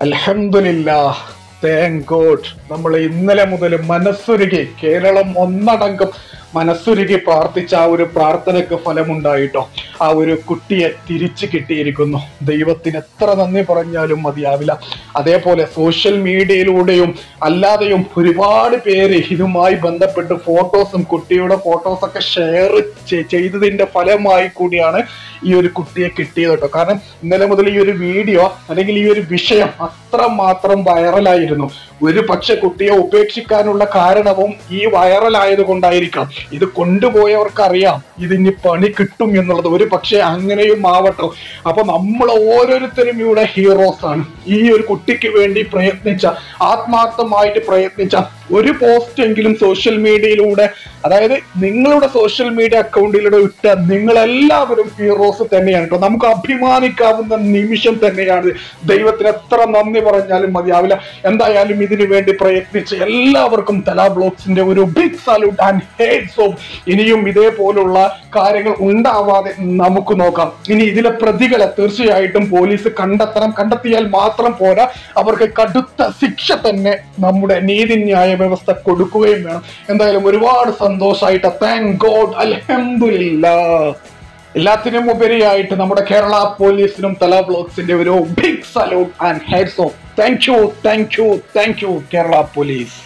അൽഹംദുലില്ലാ thank God നമ്മൾ ഇന്നലെ മുതൽ മനസ്സൊരുക്കി കേരളം ഒന്നടങ്കം മനസ്സുരുകി പ്രാർത്ഥിച്ച ആ ഒരു പ്രാർത്ഥനയ്ക്ക് ഫലമുണ്ടായിട്ടോ. ആ ഒരു കുട്ടിയെ തിരിച്ചു കിട്ടിയിരിക്കുന്നു. ദൈവത്തിന് എത്ര നന്ദി പറഞ്ഞാലും മതിയാവില്ല. അതേപോലെ സോഷ്യൽ മീഡിയയിലൂടെയും അല്ലാതെയും ഒരുപാട് പേര് ഇതുമായി ബന്ധപ്പെട്ട് ഫോട്ടോസും കുട്ടിയുടെ ഫോട്ടോസൊക്കെ ഷെയർ ചെയ്തതിന്റെ ഫലമായി കൂടിയാണ് ഈ ഒരു കുട്ടിയെ കിട്ടിയത് കേട്ടോ. കാരണം ഇന്നലെ മുതൽ ഈ ഒരു വീഡിയോ അല്ലെങ്കിൽ ഈ ഒരു വിഷയം അത്രമാത്രം വൈറലായിരുന്നു. ഒരു പക്ഷെ കുട്ടിയെ ഉപേക്ഷിക്കാനുള്ള കാരണവും ഈ വൈറലായത് കൊണ്ടായിരിക്കാം. ഇത് കൊണ്ടുപോയവർക്ക് അറിയാം ഇതിന് പണി കിട്ടും എന്നുള്ളത് ഒരു പക്ഷെ അങ്ങനെയും ആവട്ടോ. അപ്പൊ നമ്മൾ ഓരോരുത്തരും ഇവിടെ ഹീറോസ് ആണ്. ഈ ഒരു കുട്ടിക്ക് വേണ്ടി പ്രയത്നിച്ച ആത്മാർത്ഥമായിട്ട് പ്രയത്നിച്ച ഒരു പോസ്റ്റ് എങ്കിലും സോഷ്യൽ മീഡിയയിലൂടെ അതായത് നിങ്ങളുടെ സോഷ്യൽ മീഡിയ അക്കൗണ്ടിലൂടെ ഇട്ട നിങ്ങളെല്ലാവരും ഹീറോസ് തന്നെയാണ് കേട്ടോ. നമുക്ക് അഭിമാനിക്കാവുന്ന നിമിഷം തന്നെയാണ്. ദൈവത്തിന് എത്ര നന്ദി പറഞ്ഞാലും മതിയാവില്ല. എന്തായാലും ഇതിനു വേണ്ടി പ്രയത്നിച്ച എല്ലാവർക്കും തലാ ബ്ലോഗ്സിന്റെ ഒരു big salute and hats off ഇനിയും ഇതേപോലുള്ള കാര്യങ്ങൾ ഉണ്ടാവാതെ നമുക്ക് നോക്കാം. ഇനി ഇതിലെ പ്രതികളെ തീർച്ചയായിട്ടും പോലീസ് കണ്ടെത്തണം. കണ്ടെത്തിയാൽ മാത്രം പോരാ. അവർക്ക് കടുത്ത ശിക്ഷ തന്നെ നമ്മുടെ നീതിന്യായ വ്യവസ്ഥ കൊടുക്കുകയും വേണം. എന്തായാലും ഒരുപാട് സന്തോഷമായിട്ട് താങ്ക് ഗോഡ് അലഹമില്ല എല്ലാത്തിനും ഉപരിയായിട്ട് നമ്മുടെ കേരള പോലീസിനും തല ബ്ലോക്സിന്റെ ഒരു big salute and hats off thank you thank you thank you Kerala police.